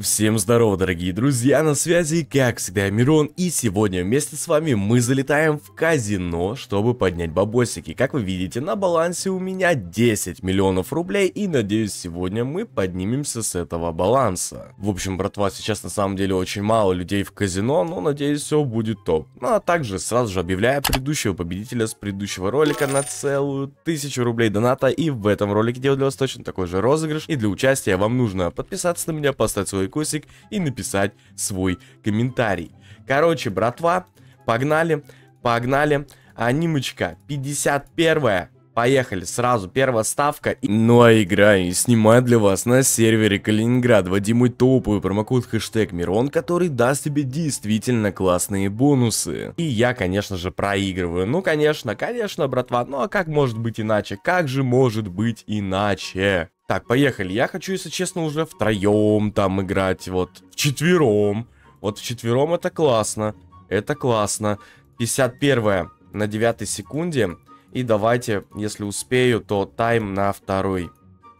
Всем здорово, дорогие друзья, на связи, как всегда, Мирон, и сегодня вместе с вами мы залетаем в казино, чтобы поднять бабосики. Как вы видите, на балансе у меня 10 миллионов рублей, и надеюсь, сегодня мы поднимемся с этого баланса. В общем, братва, сейчас на самом деле очень мало людей в казино, но надеюсь, все будет топ. Ну а также сразу же объявляю предыдущего победителя с предыдущего ролика на целую тысячу рублей доната, и в этом ролике делаю для вас точно такой же розыгрыш, и для участия вам нужно подписаться на меня, поставить свой лайкосик и написать свой комментарий. Короче, братва, погнали, погнали. Анимочка 51 Поехали, сразу первая ставка. Ну а игра и снимаю для вас на сервере Калининград. Вводи мой топовый промокод хэштег Мирон, который даст тебе действительно классные бонусы. И я, конечно же, проигрываю. Ну, конечно, конечно, братва. Ну а как может быть иначе? Как же может быть иначе? Так, поехали. Я хочу, если честно, уже втроем там играть. Вот, в четвером. Вот в четвером это классно. Это классно. 51 на 9 секунде. И давайте, если успею, то тайм на второй.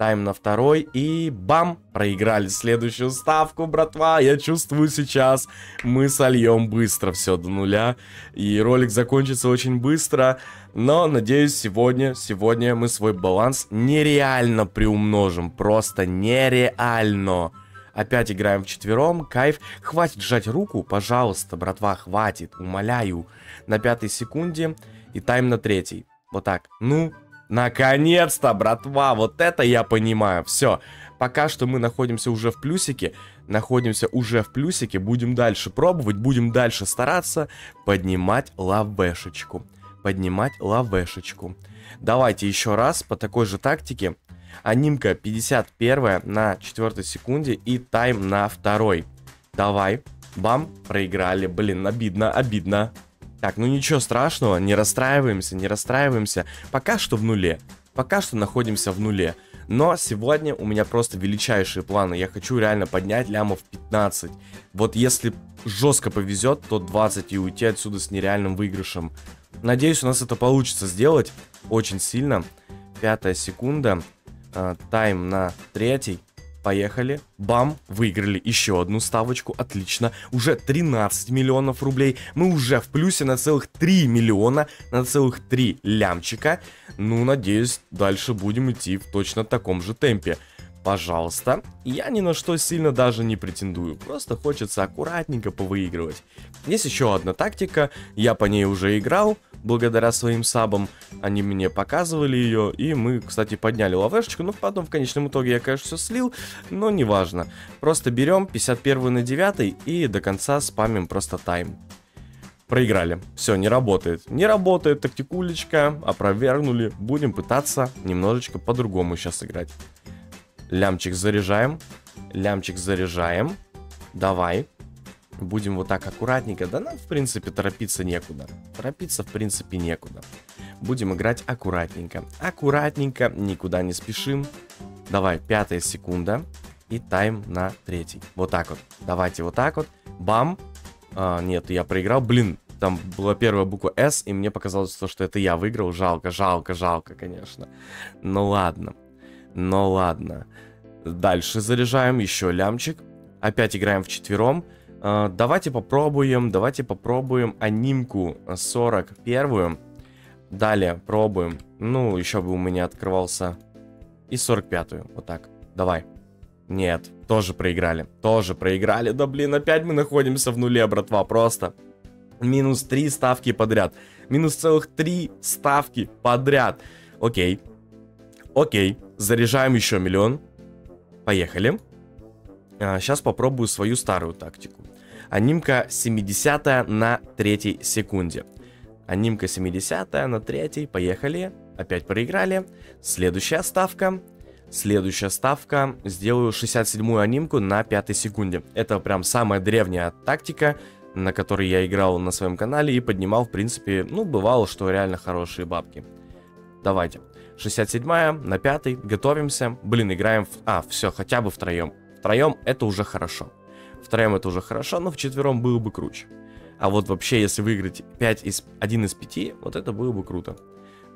Тайм на второй. И бам! Проиграли следующую ставку, братва. Я чувствую сейчас, мы сольем быстро все до нуля. И ролик закончится очень быстро. Но, надеюсь, сегодня, сегодня мы свой баланс нереально приумножим. Просто нереально. Опять играем в четвером, кайф. Хватит сжать руку, пожалуйста, братва, хватит, умоляю. На пятой секунде и тайм на третий. Вот так. Ну, наконец-то, братва, вот это я понимаю. Все, пока что мы находимся уже в плюсике. Находимся уже в плюсике. Будем дальше пробовать, будем дальше стараться поднимать лавешечку. Поднимать лавешечку. Давайте еще раз по такой же тактике. Анимка 51 на 4 секунде и тайм на второй. Давай. Бам, проиграли. Блин, обидно, обидно. Так, ну ничего страшного, не расстраиваемся, не расстраиваемся. Пока что в нуле. Пока что находимся в нуле. Но сегодня у меня просто величайшие планы. Я хочу реально поднять лямов 15. Вот если жестко повезет, то 20 и уйти отсюда с нереальным выигрышем. Надеюсь, у нас это получится сделать очень сильно. Пятая секунда. Э, тайм на третий. Поехали. Бам, выиграли еще одну ставочку. Отлично. Уже 13 миллионов рублей. Мы уже в плюсе на целых 3 миллиона, на целых 3 лямчика. Ну, надеюсь, дальше будем идти в точно таком же темпе. Пожалуйста. Я ни на что сильно даже не претендую. Просто хочется аккуратненько повыигрывать. Есть еще одна тактика. Я по ней уже играл благодаря своим сабам. Они мне показывали ее, и мы, кстати, подняли лавешечку. Но потом, в конечном итоге, я, конечно, все слил, но неважно. Просто берем 51 на 9 и до конца спамим просто тайм. Проиграли. Все, не работает. Не работает тактикулечка, опровергнули. Будем пытаться немножечко по-другому сейчас играть. Лямчик заряжаем. Лямчик заряжаем. Давай. Будем вот так аккуратненько. Да нам, в принципе, торопиться некуда. Торопиться, в принципе, некуда. Будем играть аккуратненько. Аккуратненько, никуда не спешим. Давай, пятая секунда. И тайм на третий. Вот так вот. Давайте вот так вот. Бам. А, нет, я проиграл. Блин, там была первая буква S, и мне показалось, что это я выиграл. Жалко, жалко, жалко, конечно. Ну ладно. Ну ладно. Дальше заряжаем еще лямчик. Опять играем в четвером. Uh, давайте попробуем, давайте попробуем анимку 41. Далее пробуем. Ну, еще бы у меня открывался. И 45-ю. Вот так. Давай. Нет, тоже проиграли. Тоже проиграли. Да блин, опять мы находимся в нуле, братва. Просто. Минус 3 ставки подряд. Минус целых 3 ставки подряд. Окей. Окей. Заряжаем еще миллион. Поехали. А, сейчас попробую свою старую тактику. Анимка 70 на 3 секунде. Анимка 70 на 3, поехали. Опять проиграли. Следующая ставка. Следующая ставка. Сделаю 67-ю анимку на 5 секунде. Это прям самая древняя тактика, на которой я играл на своем канале и поднимал, в принципе, ну, бывало, что реально хорошие бабки. Давайте. 67-я на 5 готовимся. Блин, играем в... А, все, хотя бы втроем. Втроем это уже хорошо. Втроем это уже хорошо, но в четвером было бы круче. А вот вообще, если выиграть 5 из, 1 из 5, вот это было бы круто.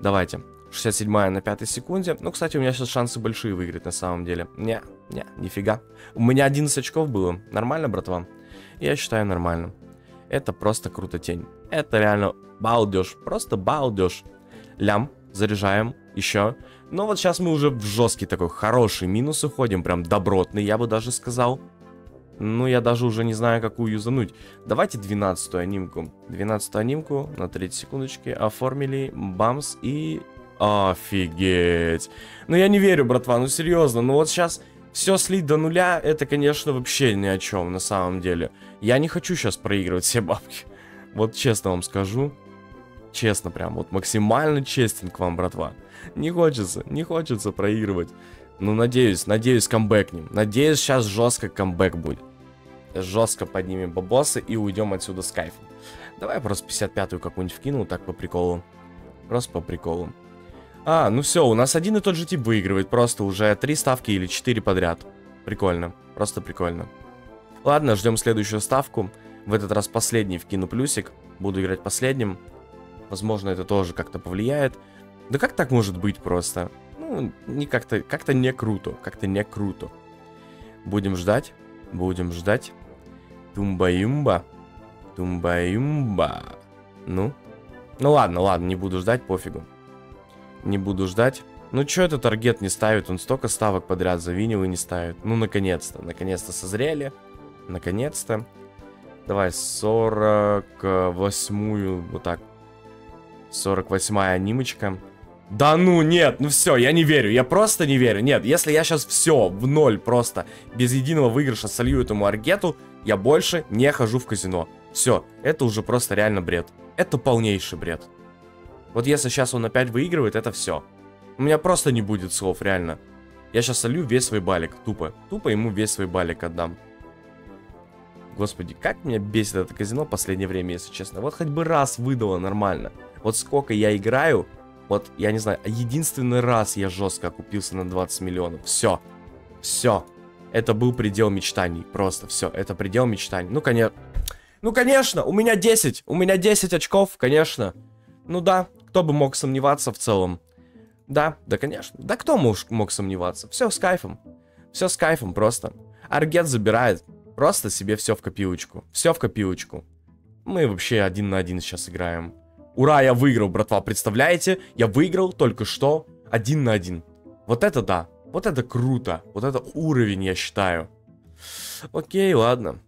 Давайте. 67 на пятой секунде. Ну, кстати, у меня сейчас шансы большие выиграть на самом деле. Не, не, нифига. У меня 11 очков было. Нормально, братва? Я считаю нормально. Это просто круто тень. Это реально балдеж. Просто балдеж. Лям. Заряжаем. Еще. Но вот сейчас мы уже в жесткий такой хороший минус уходим. Прям добротный, я бы даже сказал. Ну, я даже уже не знаю, какую юзануть. Давайте 12 анимку. 12 анимку на 3 секундочки. Оформили. Бамс и... Офигеть. Ну, я не верю, братва, ну серьезно. Ну, вот сейчас все слить до нуля, это, конечно, вообще ни о чем на самом деле. Я не хочу сейчас проигрывать все бабки. Вот честно вам скажу. Честно прям, вот максимально честен к вам, братва. Не хочется, не хочется проигрывать. Ну, надеюсь, надеюсь, камбэкнем. Надеюсь, сейчас жестко камбэк будет. Жестко поднимем бабосы и уйдем отсюда с кайфом. Давай просто 55-ю какую-нибудь вкину, так по приколу. Просто по приколу. А, ну все, у нас один и тот же тип выигрывает. Просто уже три ставки или четыре подряд. Прикольно. Просто прикольно. Ладно, ждем следующую ставку. В этот раз последний вкину плюсик. Буду играть последним. Возможно, это тоже как-то повлияет. Да как так может быть просто? Ну, не как-то, как-то не круто, как-то не круто. Будем ждать, будем ждать. Тумба-юмба, тумба-юмба. Ну? Ну ладно, ладно, не буду ждать, пофигу. Не буду ждать. Ну чё этот таргет не ставит? Он столько ставок подряд завинил и не ставит. Ну, наконец-то, наконец-то созрели. Наконец-то. Давай, 48-ю, вот так. 48-я анимочка. Да ну, нет, ну все, я не верю, я просто не верю. Нет, если я сейчас все в ноль просто, без единого выигрыша солью этому аргету, я больше не хожу в казино. Все, это уже просто реально бред. Это полнейший бред. Вот если сейчас он опять выигрывает, это все. У меня просто не будет слов, реально. Я сейчас солью весь свой балик, тупо. Тупо ему весь свой балик отдам. Господи, как меня бесит это казино в последнее время, если честно. Вот хоть бы раз выдало нормально. Вот сколько я играю, вот, я не знаю, единственный раз я жестко окупился на 20 миллионов. Все. Все. Это был предел мечтаний. Просто все. Это предел мечтаний. Ну, конечно. Ну, конечно, у меня 10. У меня 10 очков, конечно. Ну да, кто бы мог сомневаться в целом. Да, да, конечно. Да кто мог, мог сомневаться? Все с кайфом. Все с кайфом просто. Аргет забирает. Просто себе все в копилочку. Все в копилочку. Мы вообще один на один сейчас играем. Ура, я выиграл, братва, представляете? Я выиграл только что один на один. Вот это да. Вот это круто. Вот это уровень, я считаю. Окей, ладно.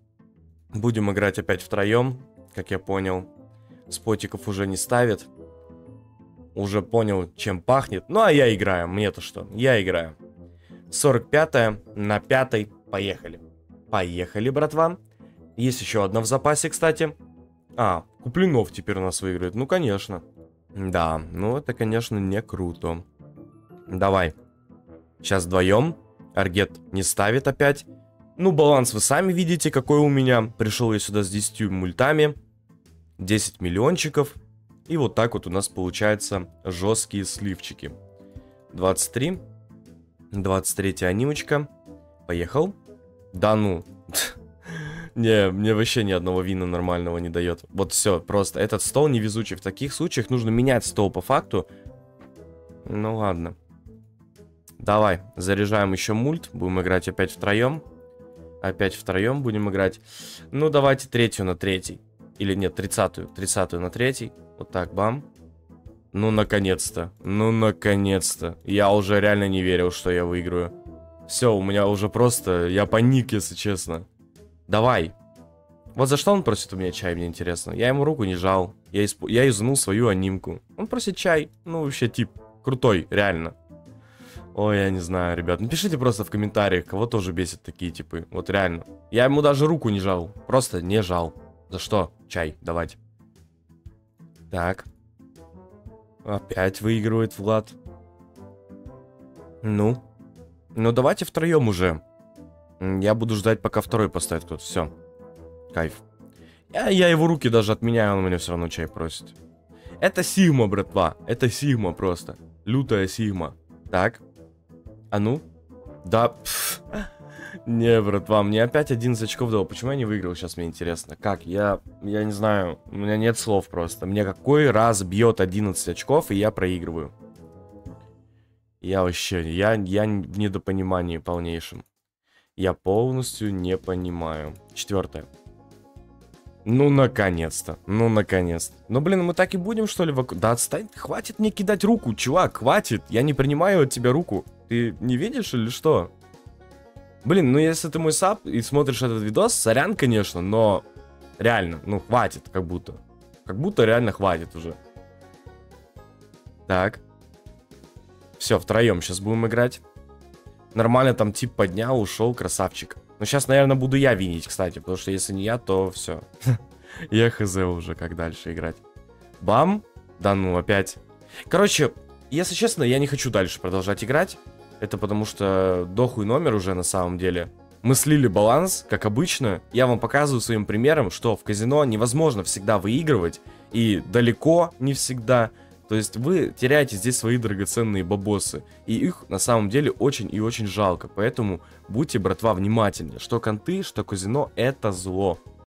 Будем играть опять втроем, как я понял. Спотиков уже не ставит. Уже понял, чем пахнет. Ну, а я играю. Мне-то что? Я играю. 45 на 5 Поехали. Поехали, братва. Есть еще одна в запасе, кстати. А, Куплинов теперь у нас выиграет. Ну, конечно. Да, ну это, конечно, не круто. Давай. Сейчас вдвоем. Аргет не ставит опять. Ну, баланс вы сами видите, какой у меня. Пришел я сюда с 10 мультами. 10 миллиончиков. И вот так вот у нас получаются жесткие сливчики. 23. 23 анимочка. Поехал. Да ну. Не, мне вообще ни одного вина нормального не дает. Вот все, просто. Этот стол невезучий. В таких случаях нужно менять стол по факту. Ну ладно. Давай, заряжаем еще мульт. Будем играть опять втроем. Опять втроем будем играть. Ну, давайте третью на третий. Или нет, тридцатую. Тридцатую на третий. Вот так, бам. Ну, наконец-то. Ну, наконец-то. Я уже реально не верил, что я выиграю. Все, у меня уже просто... Я паник, если честно. Давай. Вот за что он просит у меня чай, мне интересно. Я ему руку не жал. Я, исп... я изунул свою анимку. Он просит чай. Ну, вообще, тип, крутой, реально. Ой, я не знаю, ребят. Напишите просто в комментариях, кого тоже бесит такие типы. Вот реально. Я ему даже руку не жал. Просто не жал. За что? Чай давать. Так. Опять выигрывает Влад. Ну. Ну, давайте втроем уже. Я буду ждать, пока второй поставит кто-то. Все. Кайф. Я, я его руки даже отменяю, он меня все равно чай просит. Это Сигма, братва. Это Сигма просто. Лютая Сигма. Так. А ну? Да. Пф. Не, братва, мне опять 11 очков дал. Почему я не выиграл, сейчас мне интересно. Как? Я, я не знаю. У меня нет слов просто. Мне какой раз бьет 11 очков, и я проигрываю. Я вообще, я, я в недопонимании полнейшем. Я полностью не понимаю. Четвертое. Ну, наконец-то. Ну, наконец-то. Ну, блин, мы так и будем, что ли, вокруг... Да отстань, хватит мне кидать руку, чувак, хватит. Я не принимаю от тебя руку. Ты не видишь или что? Блин, ну если ты мой сап и смотришь этот видос, сорян, конечно, но реально, ну, хватит, как будто. Как будто реально хватит уже. Так. Все, втроем сейчас будем играть. Нормально там тип поднял, ушел, красавчик. Но сейчас, наверное, буду я винить, кстати, потому что если не я, то все. Я хз уже, как дальше играть. Бам. Да ну, опять. Короче, если честно, я не хочу дальше продолжать играть. Это потому что дохуй номер уже на самом деле. Мы слили баланс, как обычно. Я вам показываю своим примером, что в казино невозможно всегда выигрывать. И далеко не всегда. То есть вы теряете здесь свои драгоценные бабосы. И их на самом деле очень и очень жалко. Поэтому будьте, братва, внимательны. Что конты, что казино, это зло.